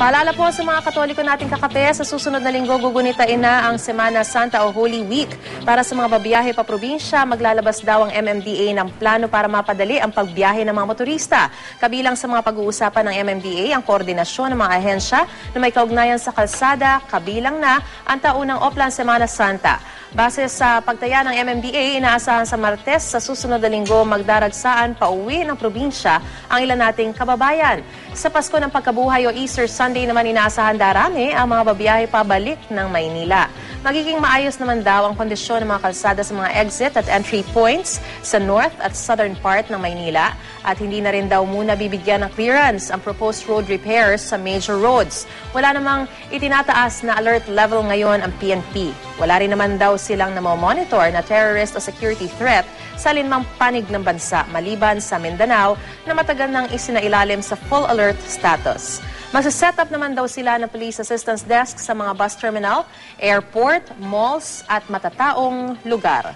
Paalala po sa mga katoliko nating kakape, sa susunod na linggo gugunitain na ang Semana Santa o Holy Week. Para sa mga babiyahe pa probinsya, maglalabas daw ang MMDA ng plano para mapadali ang pagbiyahe ng mga motorista. Kabilang sa mga pag-uusapan ng MMDA ang koordinasyon ng mga ahensya na may kaugnayan sa kalsada, kabilang na ang taunang Oplan Semana Santa. Base sa pagtaya ng MMDA, inaasahan sa Martes sa susunod na linggo magdaragsaan pa uwi ng probinsya ang ilan nating kababayan. Sa Pasko ng Pagkabuhay o Easter Sunday naman inaasahan darami ang mga babiyahe pabalik ng Maynila. Magiging maayos naman daw ang kondisyon ng mga kalsada sa mga exit at entry points sa north at southern part ng Maynila at hindi na rin daw muna bibigyan ng clearance ang proposed road repairs sa major roads. Wala namang itinataas na alert level ngayon ang PNP. Wala rin naman daw silang namomonitor na terrorist o security threat sa linmang panig ng bansa maliban sa Mindanao na matagal nang isinailalim sa full alert status. Magsaset up naman daw sila ng police assistance desk sa mga bus terminal, airport, malls at matataong lugar.